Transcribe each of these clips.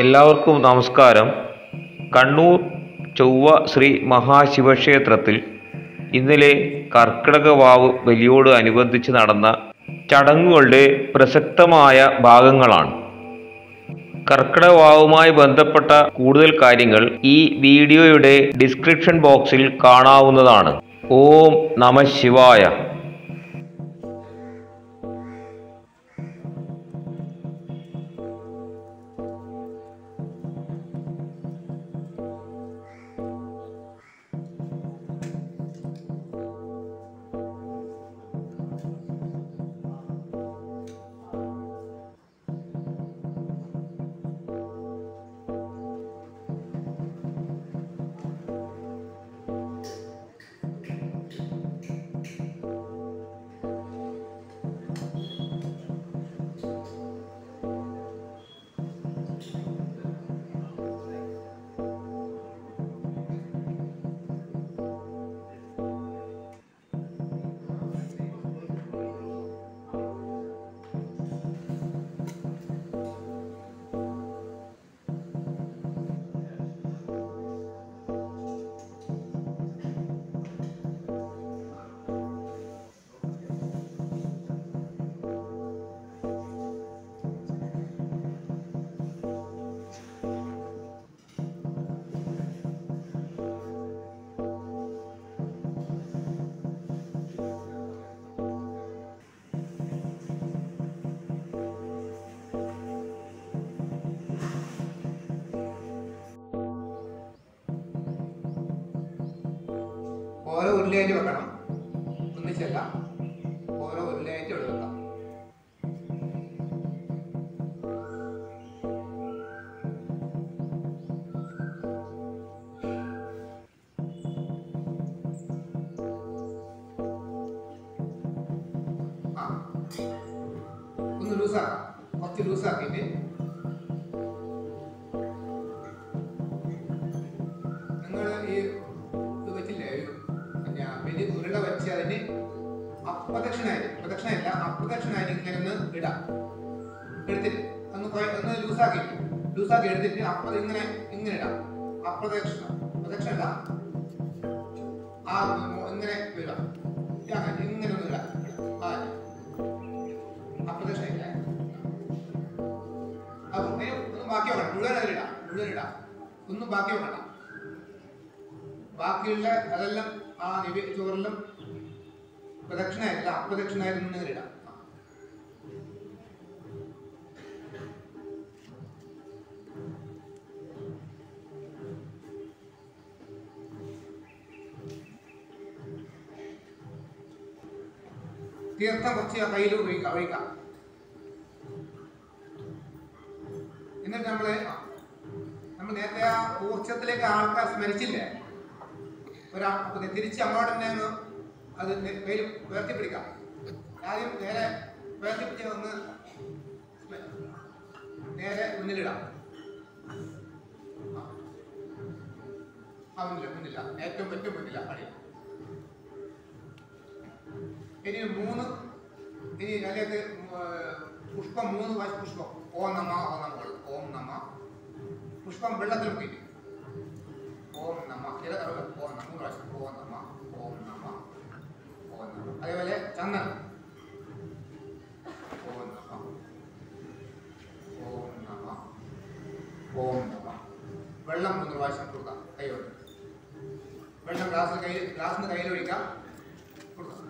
എല്ലാവർക്കും നമസ്കാരം. കണ്ണൂർ ചൊവ്വ ശ്രീ മഹാശിവക്ഷേത്രത്തിൽ ഇന്നലെ കർക്കിടക വാവ് ബലിയോട് അനുബന്ധിച്ച് നടന്ന ചടങ്ങുകളുടെ പ്രസക്തമായ ഭാഗങ്ങളാണ്. കർക്കിടക വാവുമായി ബന്ധപ്പെട്ട കൂടുതൽ കാര്യങ്ങൾ ഈ വീഡിയോയുടെ ഡിസ്ക്രിപ്ഷൻ ബോക്സിൽ കാണാവുന്നതാണ്. ഓം നമ ശിവായ. ഓരോ ഉരുളയായിട്ട് വെക്കണം. ഒന്നിച്ചല്ല ഓരോ ഉരുളയായിട്ട് ഇവിടെ വെക്കാം. ഒന്ന് ലൂസാക്കാം കുറച്ച് ലൂസാക്കിയിട്ട് ഉരുള വെച്ച് അതിന് അപ്രദക്ഷിണായി പ്രദക്ഷിണയല്ല അപ്രദക്ഷിണായി ഇങ്ങനെ ഒന്ന് ഇടാം. എടുത്തിട്ട് ഒന്ന് ഒന്ന് ലൂസാക്കി ലൂസാക്കി എടുത്തിട്ട് അപ്പ ഇങ്ങനെ ഇങ്ങനെ ഇടാം. അപ്രദക്ഷിണ. പ്രദക്ഷിണ ആ ഇങ്ങനെ ഇടാം അങ്ങനെ ഇങ്ങനെ ഒന്ന് ഇടാം. ആ അപ്രദക്ഷിണ ഇല്ലേ അപ്പൊ ബാക്കി വെക്കണം മുഴുവൻ അതിലിടാം. മുഴുവൻ ഇടാം. ഒന്നും ബാക്കി വെക്കണ്ട ബാക്കിയുള്ള അതെല്ലാം ആ നിവേ ചോറിലും പ്രദക്ഷിണയല്ല അപ്രദക്ഷിണായിരുന്നു നേരിടാം. തീർത്ഥം കുറച്ച് കയ്യിൽ ഒഴിക്കാം ഒഴിക്കാം എന്നിട്ട് നമ്മൾ നമ്മൾ നേരത്തെ ആ ഊർജത്തിലേക്ക് ആൾക്കാർ സ്മരിച്ചില്ലേ അപ്പൊ തിരിച്ച് അങ്ങോട്ട് തന്നെ ഒന്ന് അത് പേര് ഉയർത്തിപ്പിടിക്കാം ആദ്യം നേരെ ഉയർത്തിപ്പിടിച്ച് ഒന്ന് നേരെ മുന്നിലിടാം. മുന്നില്ല. ഏറ്റവും ഏറ്റവും മുന്നില്ല. ഇനി മൂന്ന് ഇനി അതിലേക്ക് പുഷ്പം മൂന്ന് പുഷ്പം. ഓം നമ ഓം നമ ഓം നമ. പുഷ്പം വെള്ളത്തിൽ മുക്കിയിട്ട്. ഓം നമ ചില തവണ ഓം നമ മൂന്ന് പ്രാവശ്യം ഓം നമ ഓം നമ ഓം നമ അതേപോലെ ചന്ദനം വെള്ളം മൂന്ന് പ്രാവശ്യം കൊടുക്കാം കൈകൊണ്ട് വെള്ളം ഗ്ലാസ് കയ്യിൽ ഗ്ലാസ്സിന് കയ്യിൽ ഒഴിക്കാം കൊടുക്കാം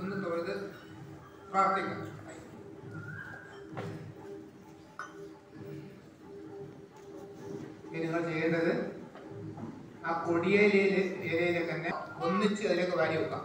ഒന്ന് തൊഴുത് പ്രാർത്ഥിക്കാം നിങ്ങൾ ചെയ്യേണ്ടത് ആ കൊടിയയിലെ ഇലയിലൊക്കെ തന്നെ ഒന്നിച്ച് അതിലേക്ക് വാരി വെക്കാം